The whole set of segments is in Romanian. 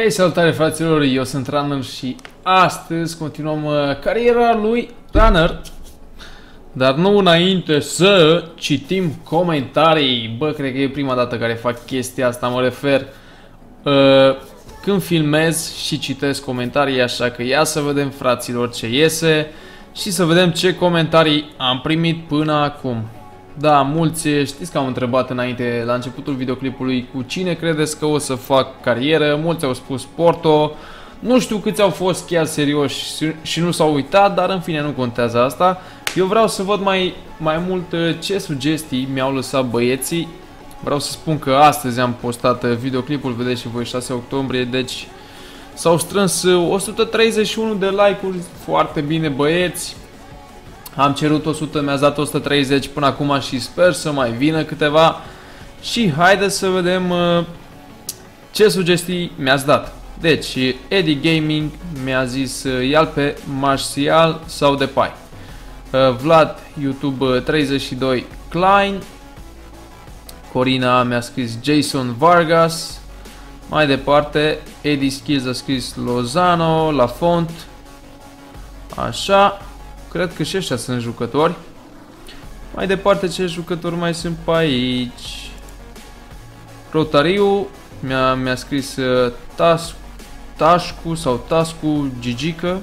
Hei, salutare fraților, eu sunt Runner și astăzi continuăm uh, cariera lui Runner. Dar nu înainte să citim comentarii. Bă, cred că e prima dată care fac chestia asta, mă refer uh, când filmez și citesc comentarii, așa că ia să vedem fraților ce iese și să vedem ce comentarii am primit până acum. Da, mulți știți că am întrebat înainte, la începutul videoclipului, cu cine credeți că o să fac carieră, mulți au spus Porto, nu știu câți au fost chiar serioși și nu s-au uitat, dar în fine nu contează asta. Eu vreau să văd mai, mai mult uh, ce sugestii mi-au lăsat băieții. Vreau să spun că astăzi am postat uh, videoclipul, vedeți și voi 6 octombrie, deci s-au strâns 131 uh, de like-uri, foarte bine băieți. Am cerut 100, mi-ați dat 130 până acum și sper să mai vină câteva. Și haideți să vedem uh, ce sugestii mi-ați dat. Deci, Eddie Gaming mi-a zis uh, ia pe Martial sau de Pai. Uh, Vlad, YouTube 32, uh, Klein. Corina mi-a scris Jason Vargas. Mai departe, Eddie Skills a scris Lozano, La Font. Așa. Cred că și ăștia sunt jucători. Mai departe, ce jucători mai sunt pe aici? Rotariu mi-a mi, scris uh, Tas, Tașcu sau Tascu Gigică.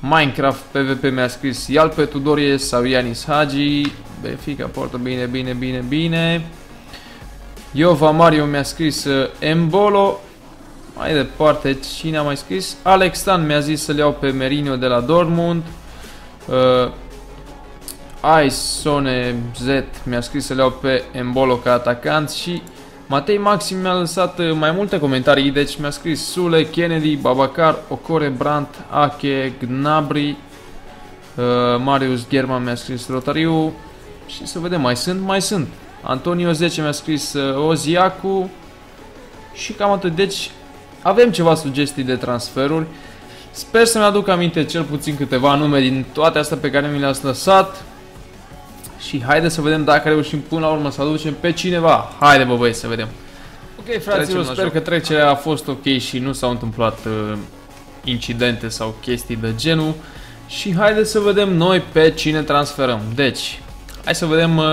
Minecraft PvP mi-a scris Ialpe Tudorie sau Ianis Hagi. Benfica portă bine, bine, bine, bine. Iova Mario mi-a scris uh, Embolo. Mai departe, cine a mai scris? Alex Stan mi-a zis să-l iau pe Merinio de la Dortmund. Uh, Sone Z mi-a scris să le iau pe Embolo ca atacant și Matei Maxim mi-a lăsat uh, mai multe comentarii, deci mi-a scris Sule, Kennedy, Babacar, Ocore, Brandt, Ache, Gnabry, uh, Marius German mi-a scris Rotariu și să vedem, mai sunt? Mai sunt. Antonio 10 mi-a scris uh, Oziacu și cam atât. Deci avem ceva sugestii de transferuri. Sper să-mi aduc aminte cel puțin câteva nume din toate astea pe care mi le-ați lăsat. Și haide să vedem dacă reușim până la urmă să aducem pe cineva. Haide bă băi să vedem. Ok fraților, sper că trecerea a fost ok și nu s-au întâmplat uh, incidente sau chestii de genul. Și haide să vedem noi pe cine transferăm. Deci, hai să vedem uh,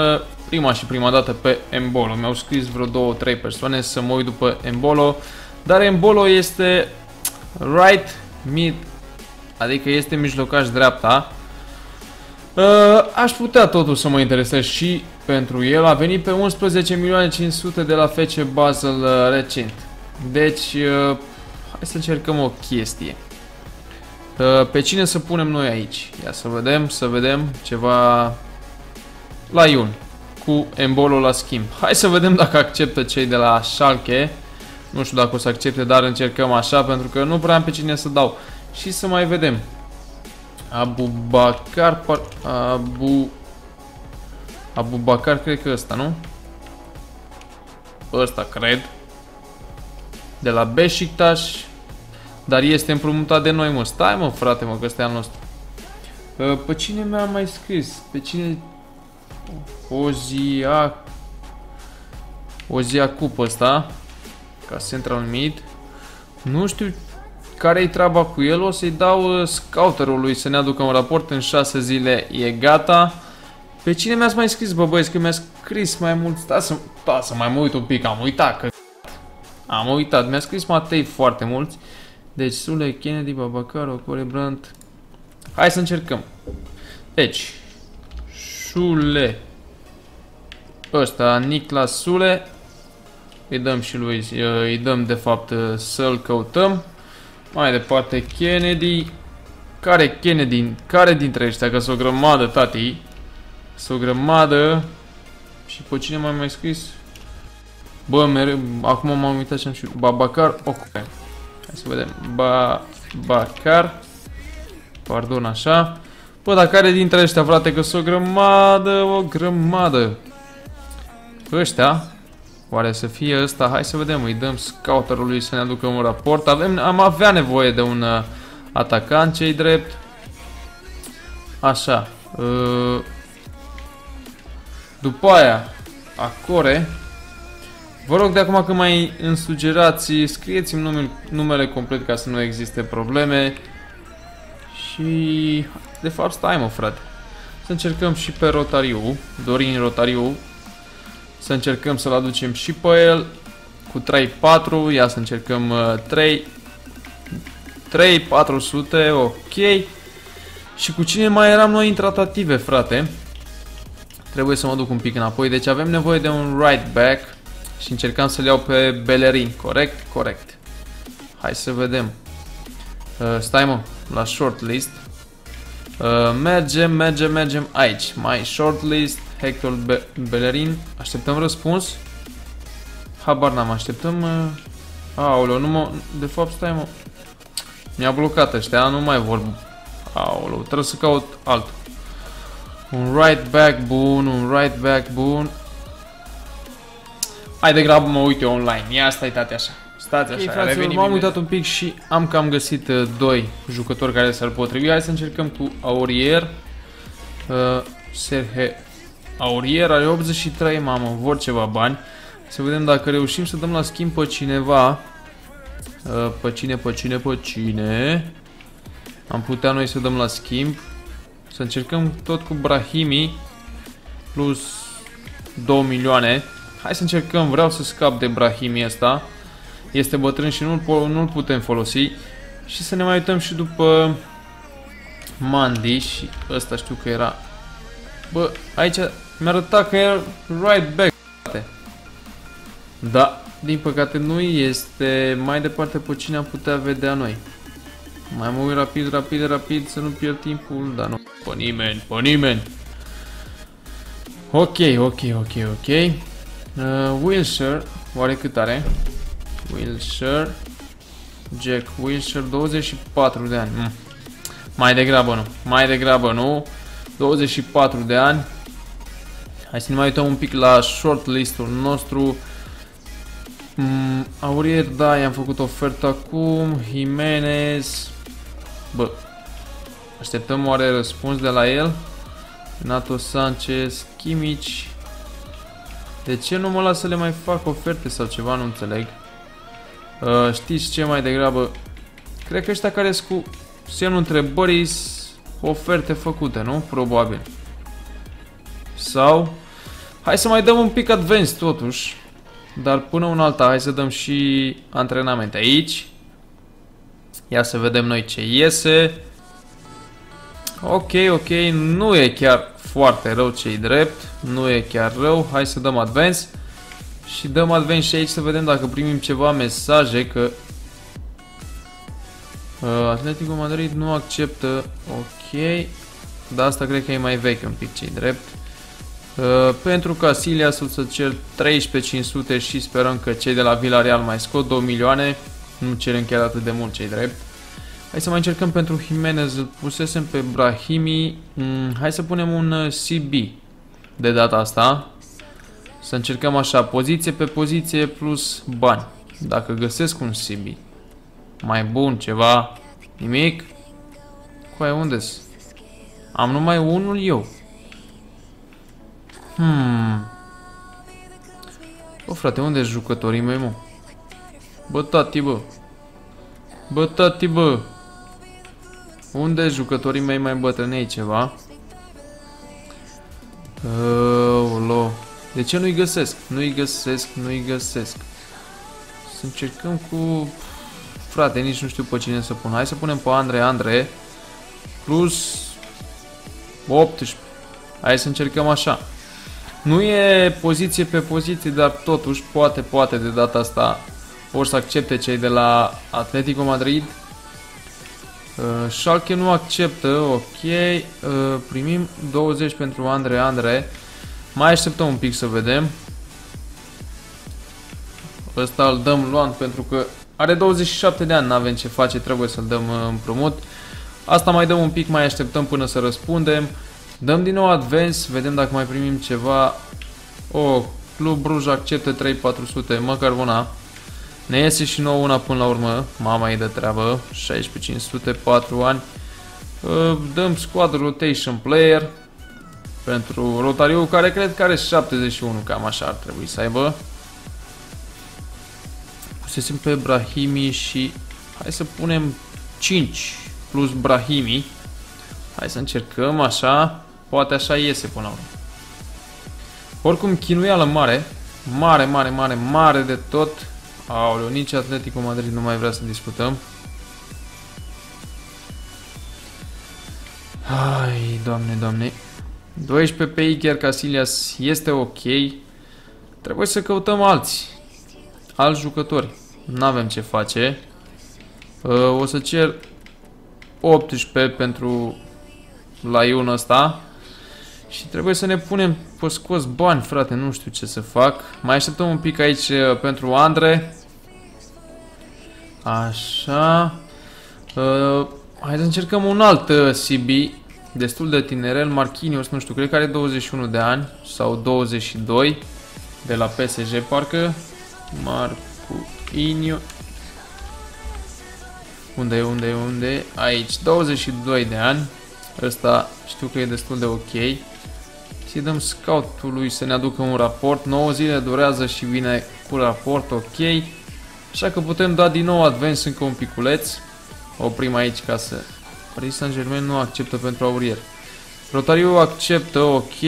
prima și prima dată pe Embolo. Mi-au scris vreo două, trei persoane să mă uit după Embolo. Dar Embolo este right mid, adică este mijlocaș dreapta. Uh, aș putea totul să mă interesez și pentru el. A venit pe 11 milioane 500 de la FC Basel uh, recent. Deci, uh, hai să încercăm o chestie. Uh, pe cine să punem noi aici? Ia să vedem, să vedem ceva la Iun cu Embolo la schimb. Hai să vedem dacă acceptă cei de la Schalke. Nu știu dacă o să accepte, dar încercăm așa, pentru că nu prea am pe cine să dau. Și să mai vedem. Abu Bakar, par, Abu... Abu Bakar, cred că ăsta, nu? Ăsta, cred. De la Beşiktaş. Dar este împrumutat de noi, mă. Stai, mă, frate, mă, că ăsta e al nostru. Pe cine mi-a mai scris? Pe cine... Ozia... Ozia Cup ăsta ca central mid. Nu știu care-i treaba cu el, o să-i dau uh, scouterului să ne aducă un raport în 6 zile, e gata. Pe cine mi-ați mai scris, bă băieți, că mi-a scris mai mult, sta să, sta să mai mă uit un pic, am uitat că... Am uitat, mi-a scris Matei foarte mulți. Deci, Sule, Kennedy, Babacar, Ocore, Brandt. Hai să încercăm. Deci, Sule. Ăsta, Niklas Sule. Îi dăm și lui, îi dăm de fapt să-l căutăm. Mai departe Kennedy. Care Kennedy? Care dintre ăștia? Că sunt o grămadă, tati. Sunt o grămadă. Și pe cine mai mai scris? Bă, mereu, acum m-am uitat și am și... Babacar, ok. Hai să vedem. Ba, Bacar. Pardon, așa. Bă, dar care dintre ăștia, frate, că sunt o grămadă, o grămadă. Ăștia, Oare să fie ăsta? Hai să vedem, îi dăm scouterului să ne aducă un raport. Avem, am avea nevoie de un uh, atacant, cei drept. Așa. Uh, după aia, Acore. Vă rog de acum când mai însugerați, scrieți-mi numele, numele complet ca să nu existe probleme. Și de fapt stai mă frate. Să încercăm și pe Rotariu, Dorin Rotariu. Să încercăm să-l aducem și pe el cu 3-4, ia să încercăm uh, 3 3 400, ok. Și cu cine mai eram noi în tratative, frate? Trebuie să mă duc un pic înapoi. Deci avem nevoie de un right back și încercam să-l iau pe Bellerin. Corect? Corect. Hai să vedem. Uh, stai mă, la shortlist. Uh, mergem, mergem, mergem aici. My shortlist, Hector Be Bellerin. Așteptăm răspuns. Habar n-am, așteptăm... Uh... Aoleu, nu mă... De fapt, stai mă... Mi-a blocat ăștia, nu mai vor... Aoleu, trebuie să caut altul. Un right back bun, un right back bun. Hai de grabă mă uit eu online. Ia stai tate așa. Stați așa, okay, fraților, m-am uitat un pic și am cam găsit uh, doi jucători care s-ar potrivi. Hai să încercăm cu Aurier. Uh, Serhe Aurier are 83, mamă, vor ceva bani. Să vedem dacă reușim să dăm la schimb pe cineva. Uh, pe cine, pe cine, pe cine. Am putea noi să dăm la schimb. Să încercăm tot cu Brahimi. Plus 2 milioane. Hai să încercăm, vreau să scap de Brahimi ăsta. Este bătrân și nu-l nu putem folosi. Și să ne mai uităm și după Mandy și ăsta știu că era... Bă, aici mi-a arătat că era right back. Da, din păcate nu este mai departe pe cine am putea vedea noi. Mai mă uit rapid, rapid, rapid să nu pierd timpul, dar nu pe nimeni, pe nimeni. Ok, ok, ok, ok. Uh, Wilshire, oare cât are? Wilshire, Jack Wilshire, 24 de ani. Mm. Mai degrabă nu, mai degrabă nu. 24 de ani. Hai să ne mai uităm un pic la shortlist-ul nostru. Mm, Aurier, da, i-am făcut ofertă acum. Jimenez. Bă. Așteptăm oare răspuns de la el? Nato Sanchez, Kimici. De ce nu mă lasă să le mai fac oferte sau ceva? Nu înțeleg. Uh, știți ce mai degrabă? Cred că ăștia care sunt cu semnul întrebării oferte făcute, nu? Probabil. Sau... Hai să mai dăm un pic advanced totuși. Dar până un alta, hai să dăm și antrenamente aici. Ia să vedem noi ce iese. Ok, ok, nu e chiar foarte rău ce drept. Nu e chiar rău. Hai să dăm advance. Și dăm advance și aici să vedem dacă primim ceva mesaje că uh, Atletico Madrid nu acceptă. Ok. Dar asta cred că e mai vechi un pic ce drept. Uh, pentru ca Silia să cer 13.500 și sperăm că cei de la Villarreal mai scot 2 milioane. Nu cerem chiar atât de mult cei drept. Hai să mai încercăm pentru Jimenez, îl pusesem pe Brahimi. Mm, hai să punem un uh, CB de data asta. Să încercăm așa, poziție pe poziție plus bani. Dacă găsesc un CB mai bun, ceva, nimic. Cu unde -s? Am numai unul eu. Hmm. Bă, frate, unde sunt jucătorii mei, mă? Bă, tati, bă. Bă, tati, bă. Unde jucătorii mei mai bătrânei ceva? Olo. De ce nu-i găsesc? Nu-i găsesc, nu-i găsesc. Să încercăm cu... Frate, nici nu știu pe cine să pun. Hai să punem pe Andre Andre. Plus... 18. Hai să încercăm așa. Nu e poziție pe poziție, dar totuși poate, poate de data asta vor să accepte cei de la Atletico Madrid. Uh, Schalke nu acceptă, ok. Uh, primim 20 pentru Andre Andre. Mai așteptăm un pic să vedem. Ăsta îl dăm luant pentru că are 27 de ani, nu avem ce face, trebuie să-l dăm uh, împrumut. Asta mai dăm un pic, mai așteptăm până să răspundem. Dăm din nou advance, vedem dacă mai primim ceva. O, oh, Club Bruj acceptă 3400, măcar una. Ne iese și nouă una până la urmă. Mama e de treabă. 16500, 4 ani. Ă, dăm squad rotation player. Pentru Rotariu, care cred că are 71, cam așa ar trebui să aibă. pusesem pe Brahimi și hai să punem 5 plus Brahimi. Hai să încercăm așa, poate așa iese până la urmă. Oricum, chinuială mare, mare, mare, mare, mare de tot. Aoleu, nici Atletico Madrid nu mai vrea să discutăm. Hai, doamne, doamne. 12 pe Iker Casillas este ok. Trebuie să căutăm alți. Alți jucători. Nu avem ce face. Uh, o să cer 18 pentru la Iun ăsta. Și trebuie să ne punem pe scos bani, frate, nu știu ce să fac. Mai așteptăm un pic aici uh, pentru Andre. Așa. Uh, hai să încercăm un alt uh, CB. Destul de tinerel, Marquinhos, nu știu, cred că are 21 de ani sau 22 de la PSG, parcă. Marquinhos. Unde e, unde e, unde e? Aici, 22 de ani. Ăsta știu că e destul de ok. Să-i dăm scoutului să ne aducă un raport. 9 zile durează și vine cu raport ok. Așa că putem da din nou advance încă un piculeț. Oprim aici ca să... Paris Saint-Germain nu acceptă pentru aurier. Rotariu acceptă, ok.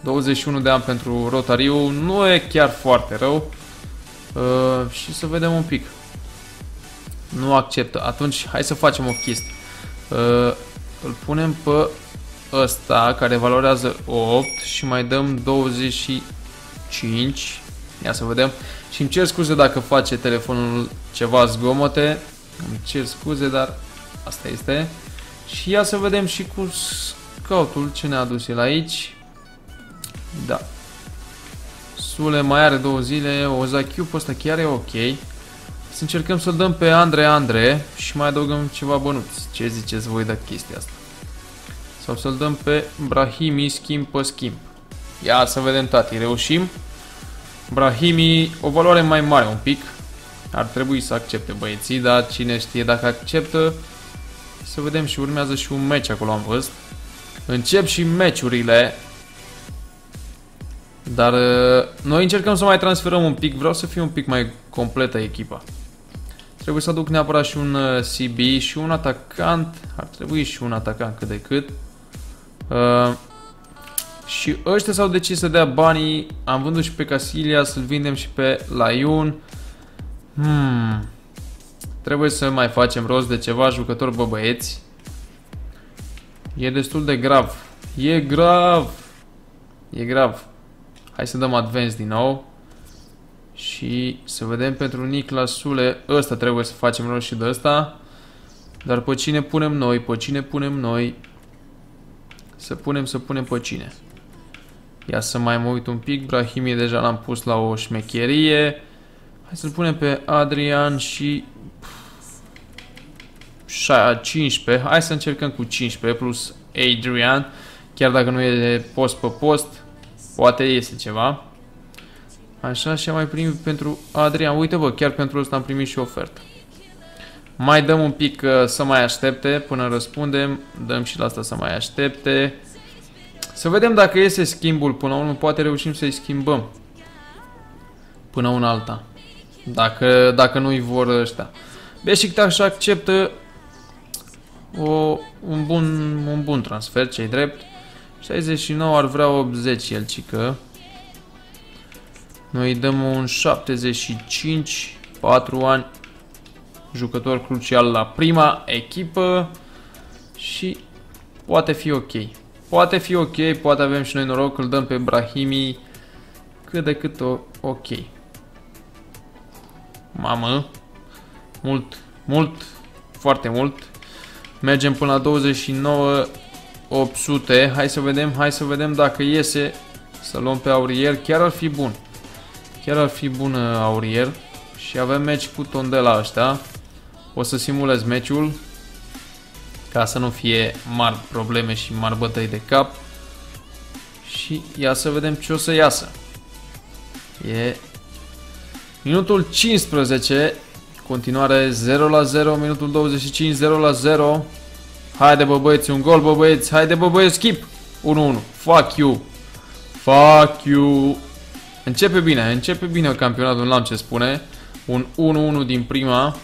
21 de ani pentru Rotariu, nu e chiar foarte rău. Uh, și să vedem un pic. Nu acceptă. Atunci, hai să facem o chestie. Uh, îl punem pe ăsta, care valorează 8 și mai dăm 25. Ia să vedem. Și îmi cer scuze dacă face telefonul ceva zgomote. Îmi cer scuze, dar asta este. Și ia să vedem și cu scoutul ce ne-a adus el aici. Da. Sule mai are două zile, Ozakiu pe ăsta chiar e ok. Să încercăm să-l dăm pe Andre Andre și mai adăugăm ceva bănuți. Ce ziceți voi de chestia asta? Sau să-l dăm pe Brahimi schimb pe schimb. Ia să vedem, tati, reușim? Brahimi, o valoare mai mare un pic. Ar trebui să accepte băieții, dar cine știe dacă acceptă. Să vedem și urmează și un meci acolo am văzut. Încep și meciurile. Dar uh, noi încercăm să mai transferăm un pic. Vreau să fie un pic mai completă echipa. Trebuie să aduc neapărat și un uh, CB și un atacant. Ar trebui și un atacant cât de cât. Uh, și ăștia s-au decis să dea banii. Am vândut și pe Casilia, să-l vindem și pe Laiun. Hmm. Trebuie să mai facem rost de ceva jucători bă băieți. E destul de grav. E grav. E grav. Hai să dăm advance din nou. Și să vedem pentru Niclas Sule. Ăsta trebuie să facem rost și de ăsta. Dar pe cine punem noi? Pe cine punem noi? Să punem, să punem pe cine? Ia să mai mă uit un pic. Brahimi deja l-am pus la o șmecherie. Hai să-l punem pe Adrian și... 15. Hai să încercăm cu 15 plus Adrian. Chiar dacă nu e post pe post, poate iese ceva. Așa și mai primit pentru Adrian. Uite bă, chiar pentru ăsta am primit și ofertă. Mai dăm un pic uh, să mai aștepte până răspundem. Dăm și la asta să mai aștepte. Să vedem dacă iese schimbul până la urmă. Poate reușim să-i schimbăm. Până una alta. Dacă, dacă nu-i vor ăștia. Beşiktaş acceptă o, un, bun, un bun transfer, cei drept. 69 ar vrea 80 el, cică. Noi dăm un 75, 4 ani, jucător crucial la prima echipă și poate fi ok. Poate fi ok, poate avem și noi noroc, îl dăm pe Brahimi cât de cât o, ok. Mamă, mult, mult, foarte mult. Mergem până la 29 800. Hai să vedem, hai să vedem dacă iese să luăm pe Aurier. Chiar ar fi bun. Chiar ar fi bun Aurier. Și avem meci cu Tondela ăștia. O să simulez meciul ca să nu fie mari probleme și mari bătăi de cap. Și ia să vedem ce o să iasă. E minutul 15, continuare 0 la 0, minutul 25 0 la 0. Haide bă băieți, un gol bă băieți, haide bă băieți, skip! 1-1, fuck you! Fuck you! Începe bine, începe bine campionatul, nu am ce spune. Un 1-1 din prima.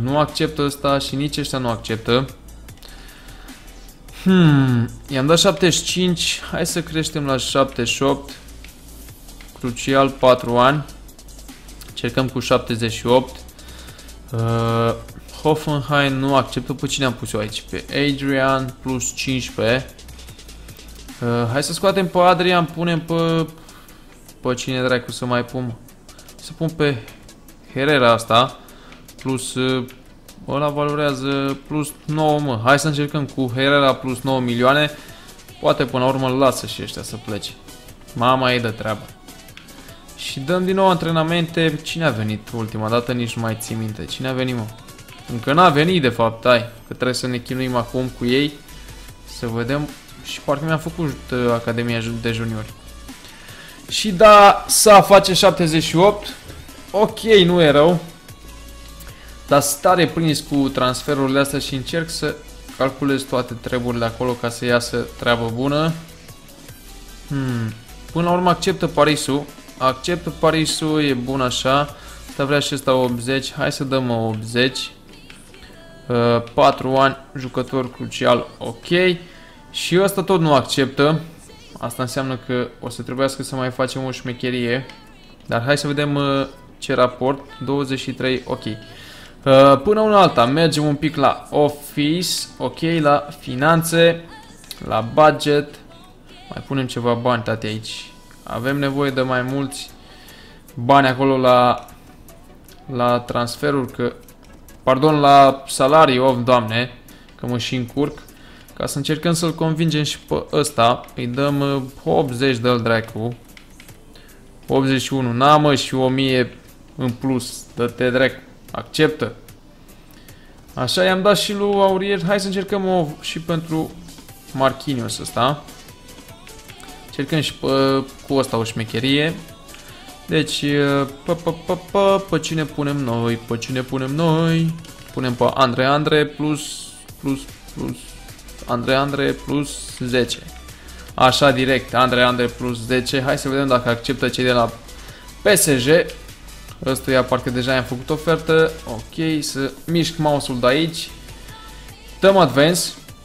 Nu acceptă ăsta și nici ăștia nu acceptă. Hmm, i-am dat 75, hai să creștem la 78. Crucial 4 ani. Cercăm cu 78. Uh, Hoffenheim nu acceptă pe cine am pus eu aici? Pe Adrian plus 15. Uh, hai să scoatem pe Adrian, punem pe... Pe cine dracu să mai pun? Să pun pe Herrera asta. Plus... Uh, ăla valorează plus 9, mă. Hai să încercăm cu Herrera plus 9 milioane. Poate până la urmă lasă și ăștia să plece. Mama ei de treabă. Și dăm din nou antrenamente. Cine a venit ultima dată? Nici nu mai țin minte. Cine a venit, mă? Încă n-a venit, de fapt, ai. Că trebuie să ne chinuim acum cu ei. Să vedem. Și parcă mi-a făcut uh, Academia de Juniori. Și da, s-a face 78. Ok, nu e rău. Dar stare prins cu transferurile astea și încerc să calculez toate treburile acolo ca să iasă treabă bună. Hmm. Până la urmă acceptă Parisul. Acceptă Parisul, e bun așa. Asta vrea și ăsta 80. Hai să dăm 80. Uh, 4 ani, jucător crucial, ok. Și ăsta tot nu acceptă. Asta înseamnă că o să trebuiască să mai facem o șmecherie. Dar hai să vedem uh, ce raport. 23, ok. Uh, până una alta, mergem un pic la office, ok, la finanțe, la budget. Mai punem ceva bani, tate, aici. Avem nevoie de mai mulți bani acolo la, la transferuri, că, pardon, la salarii, of, doamne, că mă și încurc. Ca să încercăm să-l convingem și pe ăsta, îi dăm 80 de-l dracu. 81, n-am și 1000 în plus, dă-te dracu, acceptă. Așa i-am dat și lui Aurier, hai să încercăm o și pentru Marquinhos ăsta. Cercăm și pe, cu ăsta o șmecherie. Deci, pe, pe, pe, pe, pe cine punem noi? Pe cine punem noi? Punem pe Andre Andre plus, plus, plus, Andre Andre plus 10. Așa direct, Andre Andre plus 10. Hai să vedem dacă acceptă cei de la PSG. Ăstuia parcă deja i-am făcut ofertă. Ok, să mișc mouse-ul de aici. Dăm advance.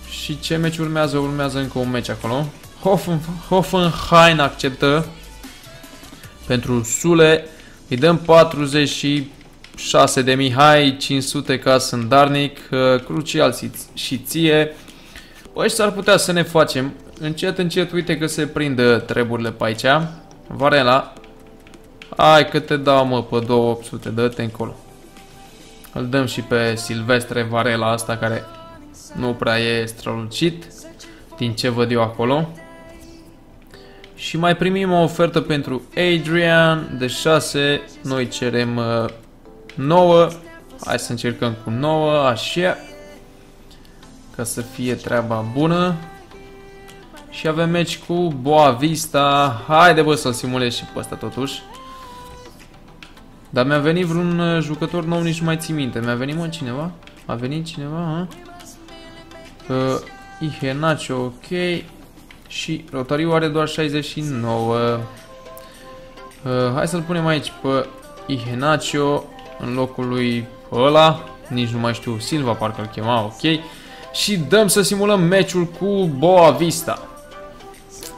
Și ce meci urmează? Urmează încă un meci acolo. Hoffen, Hoffenheim acceptă pentru Sule. Îi dăm 46 de Mihai, 500 ca Sândarnic, uh, crucial și ție. Păi s-ar putea să ne facem. Încet, încet, uite că se prind treburile pe aici. Varela. Hai că te dau mă pe 2800, dă-te încolo. Îl dăm și pe Silvestre Varela asta care nu prea e strălucit din ce văd eu acolo. Și mai primim o ofertă pentru Adrian de 6. Noi cerem uh, 9. Hai să încercăm cu 9, așa. Ca să fie treaba bună. Și avem meci cu Boa Vista. Haide bă să-l simulez și pe ăsta totuși. Dar mi-a venit vreun uh, jucător nou, nici nu mai țin minte. Mi-a venit mă cineva? A venit cineva? Ha? Uh, Ihenacio, ok. Și rotariu are doar 69. Uh, hai să-l punem aici pe Ihenacio în locul lui ăla. Nici nu mai știu, Silva parcă îl chema, ok. Și dăm să simulăm meciul cu Boa Vista.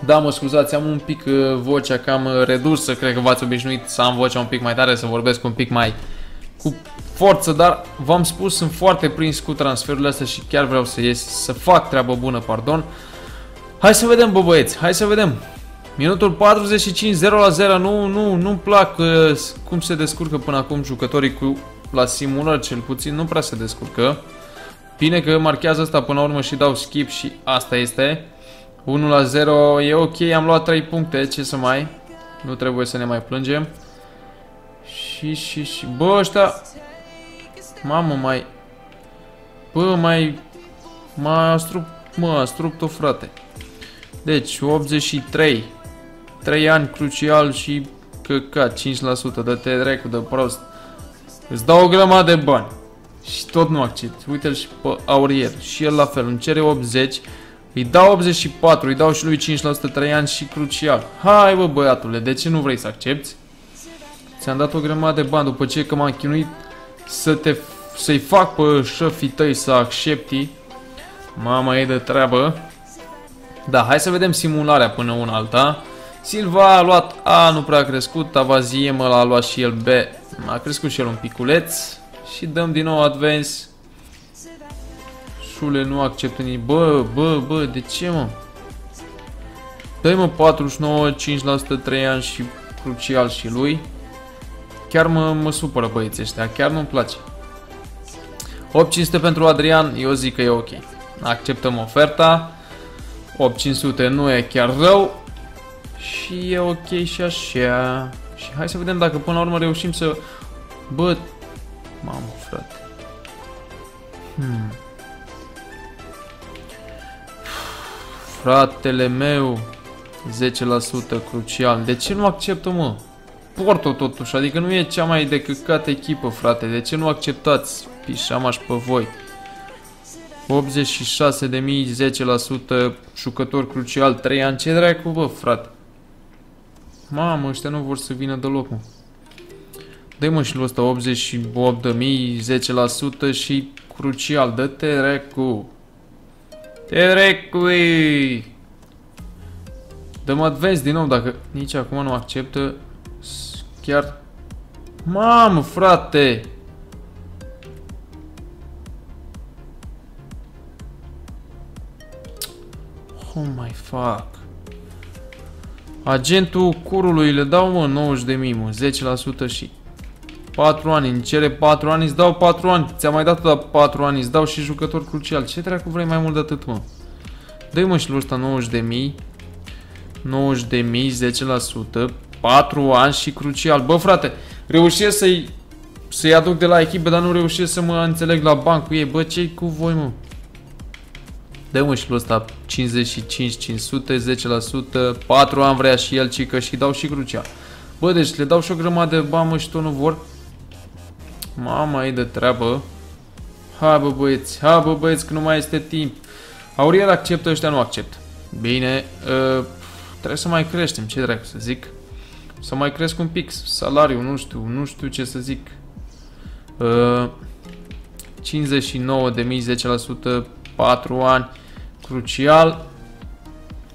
Da, mă scuzați, am un pic uh, vocea cam uh, redusă, cred că v-ați obișnuit să am vocea un pic mai tare, să vorbesc un pic mai cu forță, dar v-am spus, sunt foarte prins cu transferurile astea și chiar vreau să ies, să fac treabă bună, pardon. Hai să vedem, bă băieți, hai să vedem. Minutul 45, 0 la 0, nu, nu, nu-mi plac uh, cum se descurcă până acum jucătorii cu la simulări, cel puțin, nu prea se descurcă. Bine că marchează asta până la urmă și dau skip și asta este. 1 la 0 e ok, am luat 3 puncte, ce să mai... Nu trebuie să ne mai plângem. Și, și, și... Bă, ăștia... Mamă, mai... Bă, mai... M-a strupt... Mă, a strupt-o, frate. Deci, 83. 3 ani crucial și căcat, 5%. Dă-te dracu de prost. Îți dau o grămadă de bani. Și tot nu accept. Uite-l și pe Aurier. Și el la fel. Îmi cere 80. Îi dau 84. Îi dau și lui 5% 3 ani și crucial. Hai bă băiatule, de ce nu vrei să accepti? Ți-am dat o grămadă de bani după ce că m-am chinuit să te, să-i fac pe șefii tăi să accepti. Mama e de treabă. Da, hai să vedem simularea până una alta. Silva a luat A, nu prea a crescut, Avazie mă l-a luat și el B, a crescut și el un piculeț. Și dăm din nou advance. Șule nu acceptă nici... Bă, bă, bă, de ce mă? Dă-i mă 49, 5% 3 ani și crucial și lui. Chiar mă, mă supără băieții ăștia, chiar nu-mi place. 8500 pentru Adrian, eu zic că e ok. Acceptăm oferta. 8500 nu e chiar rău. Și e ok și așa. Și hai să vedem dacă până la urmă reușim să... Bă... Mamă, frate. Hmm. Fratele meu. 10% crucial. De ce nu acceptă, mă? Porto totuși, adică nu e cea mai decăcată echipă, frate. De ce nu acceptați pișamaș pe voi? 86.000, 10% jucător crucial, 3 ani. Ce dracu, bă, frate? Mamă, ăștia nu vor să vină deloc, mă. Dă-i mă și lui ăsta 88.000, 10% și crucial. Dă-te recu. Te recui. Dăm advance din nou dacă nici acum nu acceptă. Chiar... Mamă, frate! Oh my fuck. Agentul curului le dau mă 90 de mii mă, 10% și 4 ani, îmi cere 4 ani, îți dau 4 ani, ți-am mai dat la 4 ani, îți dau și jucător crucial. Ce dracu vrei mai mult de atât mă? Dă-i mă și lui ăsta 90 de mii, 90 de mii, 10%, 4 ani și crucial. Bă frate, reușesc să-i să-i aduc de la echipă, dar nu reușesc să mă înțeleg la banc cu ei. Bă, ce cu voi, mă? Dă mă și lui ăsta 55, 500, 10%, 4 ani vrea și el, cică și dau și crucial. Bă, deci le dau și o grămadă de bani, mă, și tot nu vor. Mama e de treabă. Hai bă băieți, hai bă băieți că nu mai este timp. Auriel acceptă, ăștia nu acceptă. Bine, uh, trebuie să mai creștem, ce dracu să zic. Să mai cresc un pic salariul, nu știu, nu știu ce să zic. Uh, 59 de mii, 10%, 4 ani, crucial.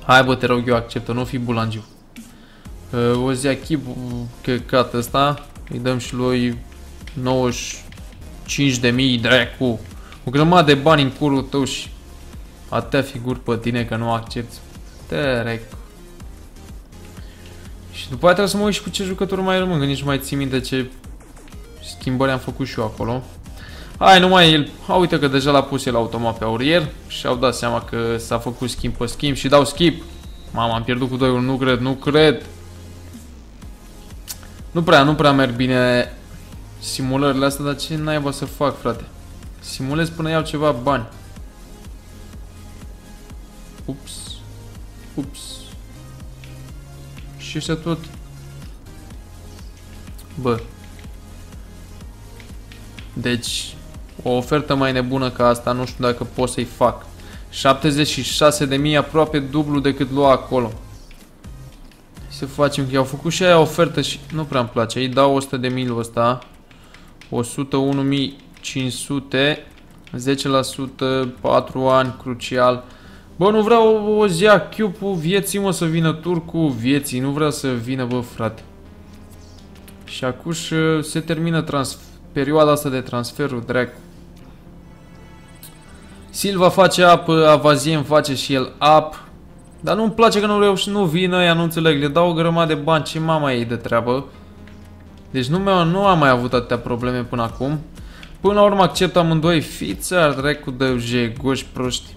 Hai bă, te rog eu, acceptă, nu fi bulangiu. Uh, o zi achip, căcat ăsta, îi dăm și lui 95 de mii, dracu. O grămadă de bani în curul tău și atâtea figuri pe tine că nu accepti. Te rec. Și după aia trebuie să mă uit și cu ce jucători mai rămân, că nici nu mai țin minte ce schimbări am făcut și eu acolo. Hai, numai el. Ha, uite că deja l-a pus el automat pe Aurier și au dat seama că s-a făcut schimb pe schimb și dau skip. Mama, am pierdut cu 2 nu cred, nu cred. Nu prea, nu prea merg bine simulările astea, dar ce naiba să fac, frate? Simulez până iau ceva bani. Ups. Ups. Și ăștia tot... Bă. Deci, o ofertă mai nebună ca asta, nu știu dacă pot să-i fac. 76.000 aproape dublu decât lua acolo. Să facem că i-au făcut și aia ofertă și nu prea îmi place. Îi dau 100 de mil ăsta. 101.500 10% 4 ani crucial. Bă, nu vreau o zi a Cube-ul vieții, mă, să vină turcul vieții. Nu vreau să vină, bă, frate. Și acum se termină trans perioada asta de transferul, drag. Silva face apă, Avazien face și el ap. Dar nu-mi place că nu reuși, nu vin ăia, nu înțeleg. Le dau o grămadă de bani, ce mama ei de treabă. Deci nu, nu am mai avut atâtea probleme până acum. Până la urmă accept amândoi fița, dracu de jegoși proști.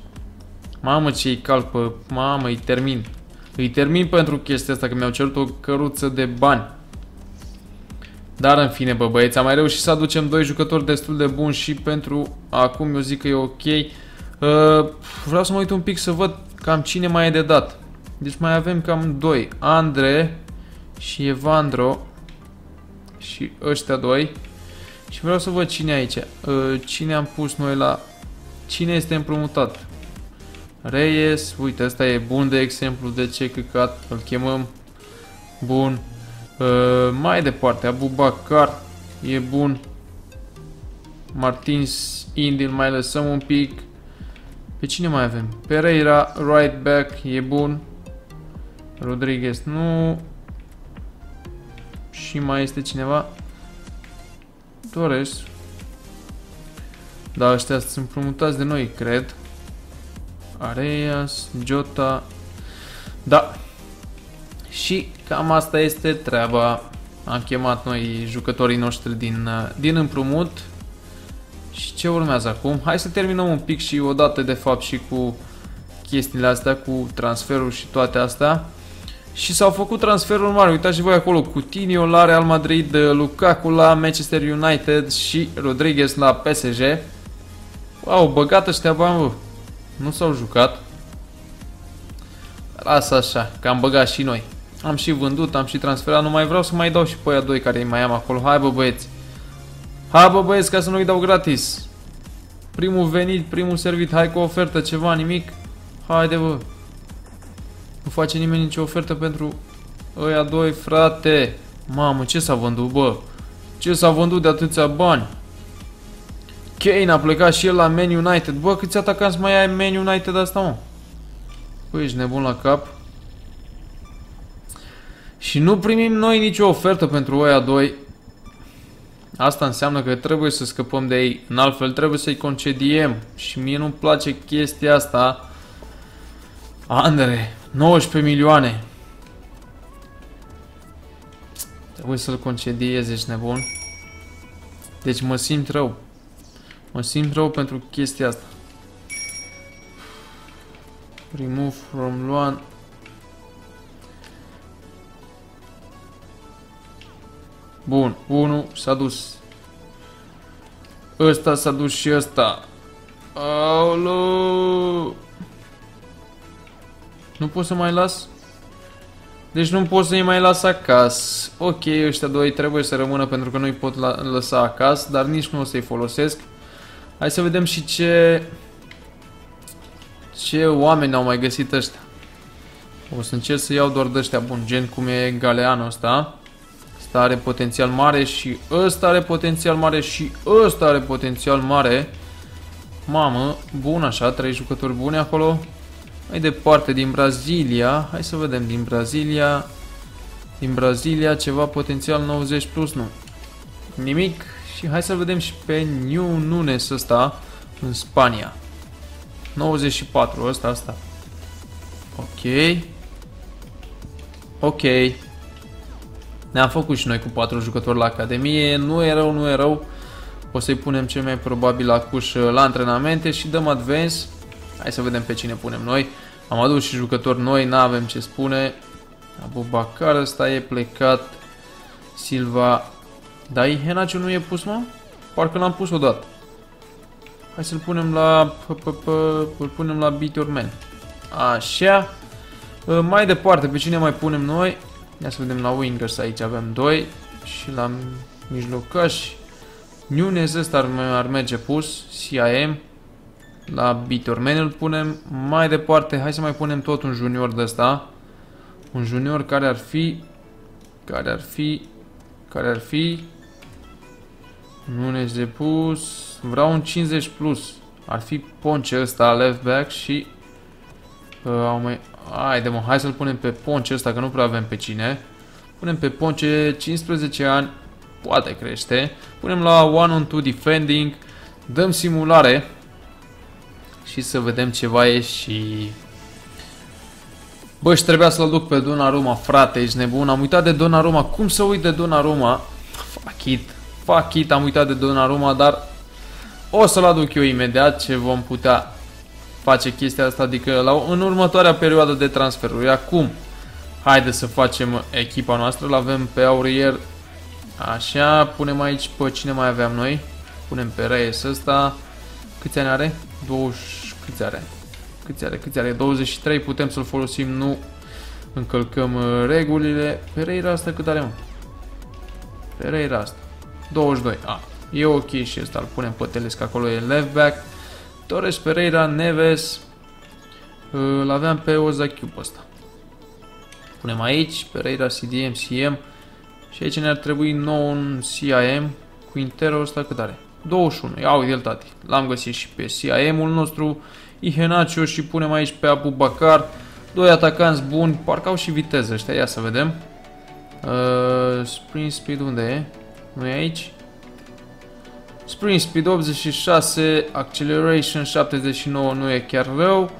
Mamă ce i calc pe... Mamă, îi termin. Îi termin pentru chestia asta, că mi-au cerut o căruță de bani. Dar în fine, bă băieți, am mai reușit să aducem doi jucători destul de buni și pentru acum eu zic că e ok. Uh, vreau să mă uit un pic să văd cam cine mai e de dat. Deci mai avem cam doi. Andre și Evandro. Și ăștia doi. Și vreau să văd cine e aici. Uh, cine am pus noi la... Cine este împrumutat? Reyes, uite, ăsta e bun de exemplu de ce căcat, îl chemăm. Bun. Uh, mai departe, Abu Bakar e bun. Martins Indil mai lăsăm un pic. Pe cine mai avem? Pereira, right back, e bun. Rodriguez, nu. Și mai este cineva? Torres. Da, ăștia sunt promutați de noi, cred. Areas, Jota. Da. Și cam asta este treaba. Am chemat noi jucătorii noștri din, din împrumut. Și ce urmează acum? Hai să terminăm un pic și odată de fapt și cu chestiile astea, cu transferul și toate astea. Și s-au făcut transferuri mari, uitați voi acolo, Coutinho la Real Madrid, Lukaku la Manchester United și Rodriguez la PSG. Au băgat ăștia bani, bă. Nu s-au jucat. Lasă așa, că am băgat și noi. Am și vândut, am și transferat, nu mai vreau să mai dau și pe aia doi care îi mai am acolo. Hai bă băieți. Hai bă băieți ca să nu-i dau gratis. Primul venit, primul servit, hai cu ofertă, ceva, nimic. Haide bă. Nu face nimeni nicio ofertă pentru ăia doi, frate. Mamă, ce s-a vândut, bă? Ce s-a vândut de atâția bani? Kane a plecat și el la Man United. Bă, câți atacanți mai ai Man United asta, mă? Păi, ești nebun la cap. Și nu primim noi nicio ofertă pentru ăia doi. Asta înseamnă că trebuie să scăpăm de ei. În altfel trebuie să-i concediem. Și mie nu-mi place chestia asta. Andre, 19 milioane. Trebuie să-l concediez, ești nebun. Deci mă simt rău. Mă simt rău pentru chestia asta. Remove from Luan. Bun, 1 s-a dus. Ăsta s-a dus și ăsta. Aolo! Nu pot să mai las? Deci nu pot să-i mai las acasă. Ok, ăștia doi trebuie să rămână pentru că nu-i pot lăsa acasă, dar nici nu o să-i folosesc. Hai să vedem și ce... Ce oameni au mai găsit ăștia. O să încerc să iau doar de ăștia bun, gen cum e Galeano ăsta. Ăsta are potențial mare și ăsta are potențial mare și ăsta are potențial mare. Mamă, bun așa, trei jucători bune acolo. Mai departe, din Brazilia, hai să vedem, din Brazilia, din Brazilia ceva potențial 90 plus, nu. Nimic. Și hai să vedem și pe New Nunes ăsta în Spania. 94, ăsta, ăsta. Ok. Ok. Ne-am făcut și noi cu 4 jucători la Academie, nu e rău, nu e rău. O să-i punem cel mai probabil la cuș la antrenamente și dăm advance. Hai să vedem pe cine punem noi. Am adus și jucători noi, n-avem ce spune. Abu Bakar ăsta e plecat. Silva. Da, Henaciu nu e pus, mă? Parcă l-am pus odată. Hai să-l punem la... Îl punem la Beat Your Man. Așa. Ă, mai departe, pe cine mai punem noi? Ia să vedem la Wingers, aici avem 2. Și la mijlocaș. Nunes ăsta ar, ar merge pus. CIM. La Bitorman îl punem. Mai departe, hai să mai punem tot un junior de ăsta. Un junior care ar fi... Care ar fi... Care ar fi... Nunes de pus... Vreau un 50 plus. Ar fi Ponce ăsta left back și... Uh, au mai... Haide mă, hai să-l punem pe Ponce ăsta, că nu prea avem pe cine. Punem pe Ponce 15 ani. Poate crește. Punem la 1 on 2 defending. Dăm simulare și să vedem ce va ieși. Bă, și trebuia să-l duc pe Donnarumma, frate, ești nebun. Am uitat de Donnarumma. Cum să uit de Donnarumma? Fuck it. Fuck it, am uitat de Donnarumma, dar o să-l aduc eu imediat ce vom putea face chestia asta, adică la, în următoarea perioadă de transferuri. Acum, haide să facem echipa noastră, l-avem pe Aurier, așa, punem aici pe cine mai aveam noi, punem pe Reyes ăsta, câți ani are? 20, câți are? Câți are? Câți are? 23, putem să-l folosim, nu încălcăm uh, regulile. Pereira asta cât are, mă? Pereira asta. 22. A, e ok și ăsta, îl punem pe Telesc, acolo e left back. Torres, Pereira, Neves. Uh, îl aveam pe Ozachiu pe ăsta. Punem aici, Pereira, CDM, CM. Și aici ne-ar trebui nou un CIM. Quintero ăsta cât are? 21. Ia uite el tati. L-am găsit și pe CIM-ul nostru. Ihenacio și punem aici pe Abu Bakar. Doi atacanți buni. Parcă au și viteză ăștia. Ia să vedem. Uh, sprint speed unde e? Nu e aici? Sprint speed 86, acceleration 79 nu e chiar rău.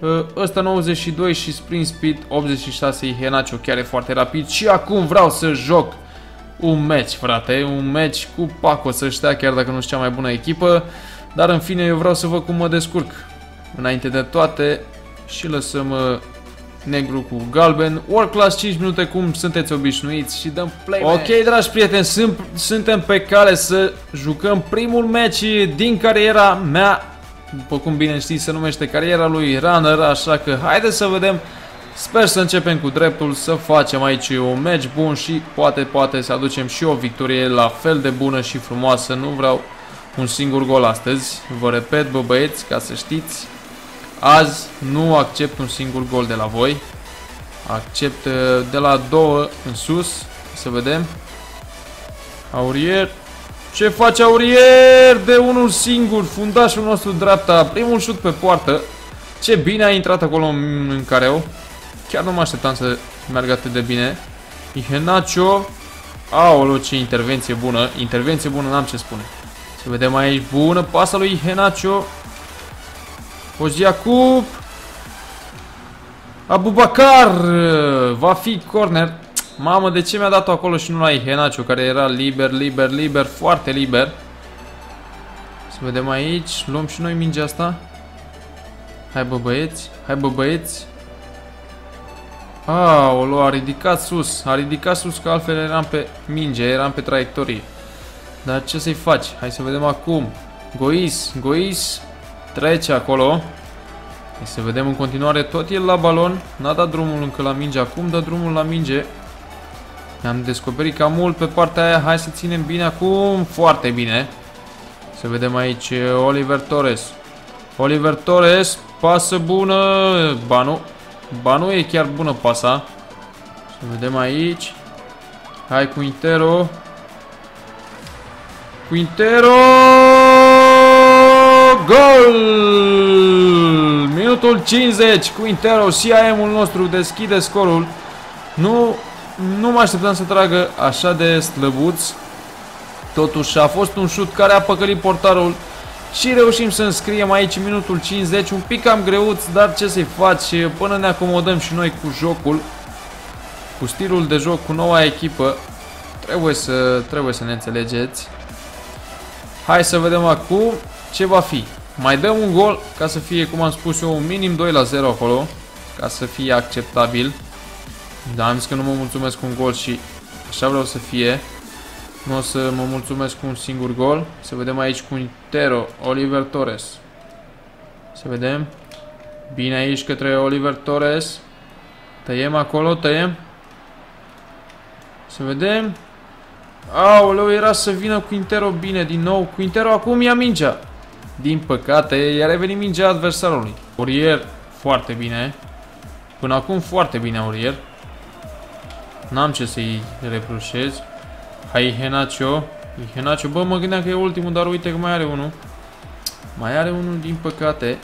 Uh, ăsta 92 și sprint speed 86 e Henacio chiar e foarte rapid. Și acum vreau să joc un match, frate, un match cu Paco să știa, chiar dacă nu sunt cea mai bună echipă. Dar în fine eu vreau să văd cum mă descurc. Înainte de toate și lăsăm uh, negru cu galben. World Class 5 minute cum sunteți obișnuiți și dăm play. Ok, dragi prieteni, sunt, suntem pe cale să jucăm primul match din cariera mea. După cum bine știți, se numește cariera lui Runner, așa că haideți să vedem. Sper să începem cu dreptul, să facem aici un match bun și poate, poate să aducem și o victorie la fel de bună și frumoasă. Nu vreau un singur gol astăzi. Vă repet, bă băieți, ca să știți, Azi nu accept un singur gol de la voi. Accept uh, de la două în sus. Să vedem. Aurier. Ce face Aurier? De unul singur. Fundașul nostru dreapta. Primul șut pe poartă. Ce bine a intrat acolo în, în careu. Chiar nu mă așteptam să meargă atât de bine. Ihenacio. Aolo, ce intervenție bună. Intervenție bună, n-am ce spune. Să vedem aici. Bună pasa lui Ihenacio. Oziacu. Abubakar. Va fi corner. Mamă, de ce mi-a dat-o acolo și nu la Ihenaciu, care era liber, liber, liber, foarte liber. Să vedem aici. Luăm și noi mingea asta. Hai bă băieți, hai bă băieți. Aolo, a ridicat sus, a ridicat sus că altfel eram pe minge, eram pe traiectorie. Dar ce să-i faci? Hai să vedem acum. Gois, Gois, Trece acolo. Hai să vedem în continuare tot el la balon. N-a dat drumul încă la minge. Acum dă drumul la minge. Ne-am descoperit cam mult pe partea aia. Hai să ținem bine acum. Foarte bine. Să vedem aici Oliver Torres. Oliver Torres. Pasă bună. Ba nu. Ba nu e chiar bună pasa. Să vedem aici. Hai cu Intero. Cu Intero. Gol! Minutul 50 cu Intero și AM-ul nostru deschide scorul. Nu, nu mă așteptam să tragă așa de slăbuț. Totuși a fost un șut care a păcălit portarul și reușim să înscriem aici minutul 50. Un pic cam greuț, dar ce să-i faci până ne acomodăm și noi cu jocul. Cu stilul de joc, cu noua echipă. Trebuie să, trebuie să ne înțelegeți. Hai să vedem acum ce va fi. Mai dăm un gol ca să fie, cum am spus eu, un minim 2 la 0 acolo. Ca să fie acceptabil. Dar am zis că nu mă mulțumesc cu un gol și așa vreau să fie. Nu o să mă mulțumesc cu un singur gol. Să vedem aici cu Intero, Oliver Torres. Să vedem. Bine aici către Oliver Torres. Tăiem acolo, tăiem. Să vedem. Aoleu, era să vină cu Intero bine din nou. Cu Intero acum ia mingea. Din păcate, i-a revenit mingea adversarului. Aurier, foarte bine. Până acum foarte bine Aurier. N-am ce să-i reproșez. Hai Henacio. Henacio, bă, mă gândeam că e ultimul, dar uite că mai are unul. Mai are unul, din păcate.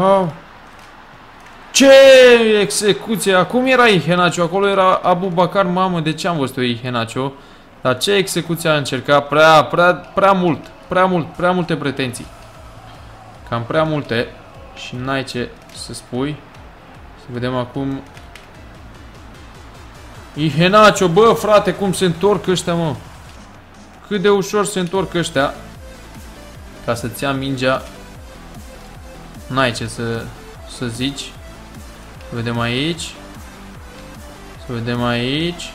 Oh. Ce execuție! Acum era Ihenacio, acolo era Abu Bakar, mamă, de ce am văzut eu Ihenacio? Dar ce execuție a încercat? Prea, prea, prea mult. Prea mult. Prea multe pretenții. Cam prea multe. Și n-ai ce să spui. Să vedem acum. Ihenacio, bă, frate, cum se întorc ăștia, mă. Cât de ușor se întorc ăștia. Ca să-ți ia mingea. N-ai ce să, să zici. Să vedem aici. Să vedem aici.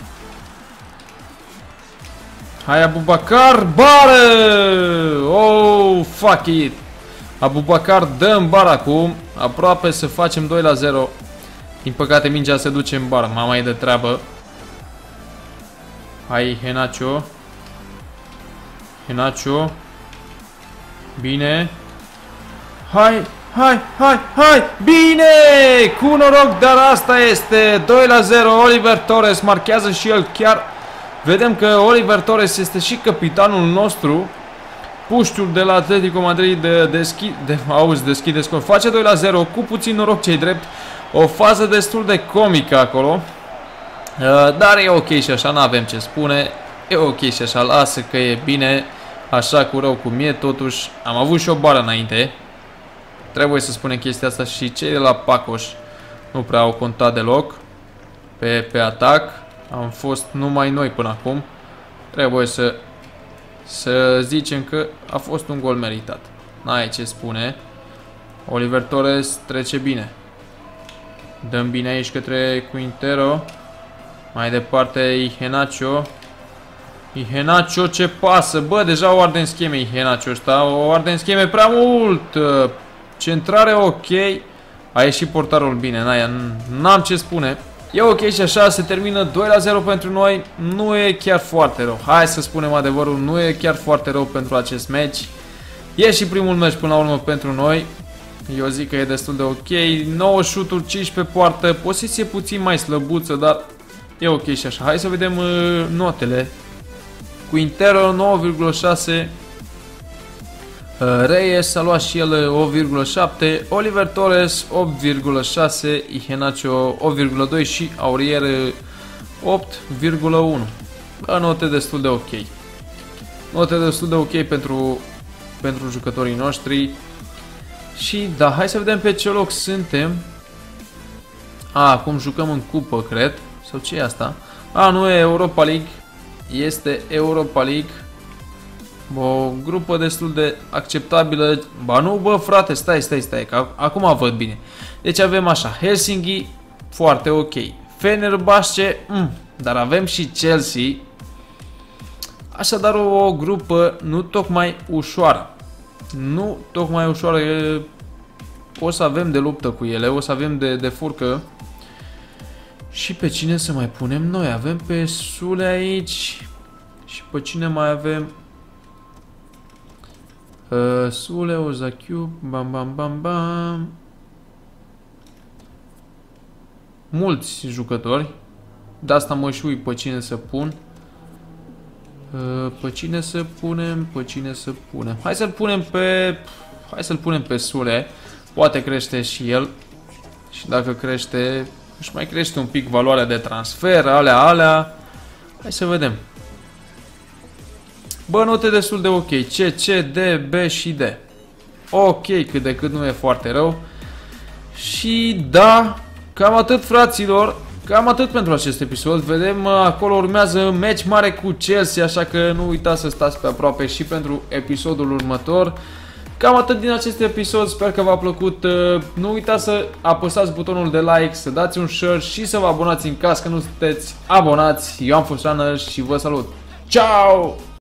Hai Abubakar, bară! Oh, fuck it! Abubakar dă în bar acum, aproape să facem 2 la 0. Din păcate mingea se duce în bar, mama e de treabă. Hai Henacio. Henacio. Bine. Hai, hai, hai, hai, bine, cu noroc, dar asta este. 2 la 0, Oliver Torres marchează și el chiar, vedem că Oliver Torres este și capitanul nostru, puștiul de la Atletico Madrid de, deschide, de, auzi, deschide scor, face 2 la 0, cu puțin noroc cei drept, o fază destul de comică acolo, uh, dar e ok și așa, nu avem ce spune, e ok și așa, lasă că e bine, așa cu rău cum e, totuși am avut și o bară înainte, Trebuie să spunem chestia asta și cei de la Pacoș nu prea au contat deloc pe, pe atac. Am fost numai noi până acum. Trebuie să, să zicem că a fost un gol meritat. N-ai ce spune. Oliver Torres trece bine. Dăm bine aici către Quintero. Mai departe Ihenacio. Ihenacio ce pasă. Bă, deja o arde în scheme Ihenacio ăsta. O arde în scheme prea mult. Centrare ok. A ieșit portarul bine, n-am ce spune. E ok și așa se termină 2 la 0 pentru noi. Nu e chiar foarte rău. Hai să spunem adevărul, nu e chiar foarte rău pentru acest match. E și primul match până la urmă pentru noi. Eu zic că e destul de ok. 9 șuturi, 5 pe poartă. Poziție puțin mai slăbuță, dar e ok și așa. Hai să vedem uh, notele. Cu Intero 9,6 Uh, Reyes a luat și el 8,7, Oliver Torres 8,6, Ihenacio 8,2 și Aurier 8,1. Note destul de ok. Note destul de ok pentru, pentru jucătorii noștri. Și da, hai să vedem pe ce loc suntem. A, acum jucăm în cupă, cred. Sau ce e asta? A, nu e Europa League. Este Europa League. O grupă destul de acceptabilă. Ba nu, bă, frate, stai, stai, stai, că acum văd bine. Deci avem așa, Helsinki, foarte ok. Fenerbahce, mm, dar avem și Chelsea. Așadar o, o grupă nu tocmai ușoară. Nu tocmai ușoară, e, o să avem de luptă cu ele, o să avem de, de furcă. Și pe cine să mai punem noi? Avem pe Sule aici. Și pe cine mai avem? Uh, Sule, Ozakiu, bam bam bam bam. Mulți jucători. De asta mă și uit pe cine să pun. Uh, pe cine să punem, pe cine să punem. Hai să-l punem pe... Hai să-l punem pe Sule. Poate crește și el. Și dacă crește, își mai crește un pic valoarea de transfer, alea, alea. Hai să vedem. Bă, note destul de ok. C, C, D, B și D. Ok, cât de cât nu e foarte rău. Și da, cam atât fraților. Cam atât pentru acest episod. Vedem, acolo urmează match mare cu Chelsea, așa că nu uitați să stați pe aproape și pentru episodul următor. Cam atât din acest episod, sper că v-a plăcut. Nu uitați să apăsați butonul de like, să dați un share și să vă abonați în caz că nu sunteți abonați. Eu am fost Runner și vă salut. Ciao!